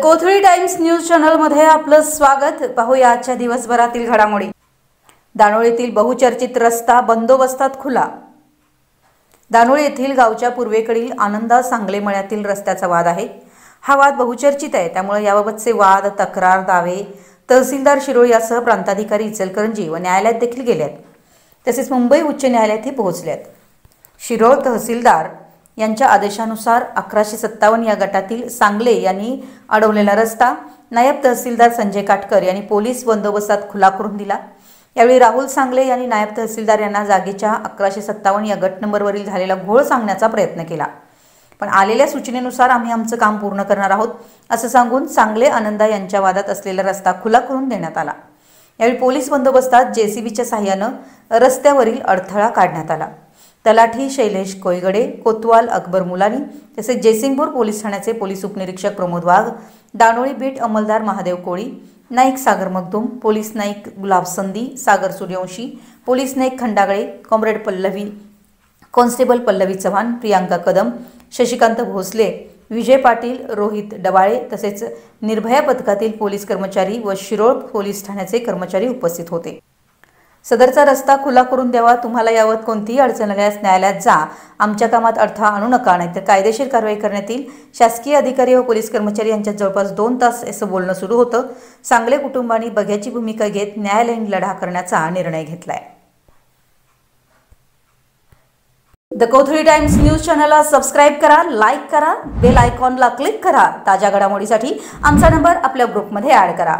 Kothali times news चॅनलमध्ये आपलं स्वागत. पाहूया आजच्या दिवसभरातील घडामोडी. दानोळीतील बहुचर्चित रस्ता बंदोबस्तात खुला. दानोळी येथील गावच्या पूर्वेकडील आनंदा सांगले मळ्यातील रस्त्याचा वाद आहे. हा वाद बहुचर्चित आहे. त्यामुळे याबाबतचे वाद तक्रार दावे तहसीलदार शिरोळ यासह प्रांताधिकारी इचलकरंजी व न्यायालयात देखील गेले आहेत तसेच मुंबई उच्च न्यायालयातही पोहोचले आहेत शिरोळ तहसीलदार यांच्या आदेशानुसार अकराशे सत्तावन्न या गटातील सांगले यांनी अडवलेला रस्ता नायब तहसीलदार संजय काटकर यांनी पोलीस बंदोबस्तात खुला करून दिला. यावेळी राहुल सांगले यांनी नायब तहसीलदार यांना जागेच्या अकराशे सत्तावन्न या गट नंबरवरील झालेला घोळ सांगण्याचा प्रयत्न केला. पण आलेल्या सूचनेनुसार आम्ही आमचं काम पूर्ण करणार आहोत असं सांगून सांगले आनंदा यांच्या वादात असलेला रस्ता खुला करून देण्यात आला. यावेळी पोलीस बंदोबस्तात जेसीबीच्या सहाय्यानं रस्त्यावरील अडथळा काढण्यात आला. तलाठी शैलेश कोयगडे कोतवाल अकबर मुलानी तसेच जयसिंगपूर पोलीस ठाण्याचे पोलीस उपनिरीक्षक प्रमोद वाघ दानोळी बीट अंमलदार महादेव कोळी नाईक सागर मगदुम पोलीस नाईक गुलाब संदी Sagar Suryavanshi police Naik Khandagale comrade Pallavi constable Pallavi Chavan Priyanka Kadam Shashikant Bhosale Vijay Patil Rohit Dabale तसेच निर्भया पथकातील पोलीस कर्मचारी व शिरोळ पोलीस ठाण्याचे कर्मचारी उपस्थित होते. सदरचा रस्ता खुला करून द्यावा तुम्हाला यावत कोणतीही अडचण आल्यास न्यायालयात जा. आमच्या कामात अडथळा आणू नका नाहीतर कायदेशीर कारवाई करण्यात येईल. शासकीय अधिकारी व पोलीस कर्मचारी यांच्यात जवळपास दोन तास असं बोलणं सुरू होतं. सांगले कुटुंबांनी बघ्याची भूमिका घेत न्यायालयीन लढा करण्याचा निर्णय घेतलाय. द कोथळी टाइम्स न्यूज चॅनलला सबस्क्राईब करा लाईक करा बेल आयकॉनला क्लिक करा. ताज्या घडामोडीसाठी आमचा नंबर आपल्या ग्रुपमध्ये ॲड करा.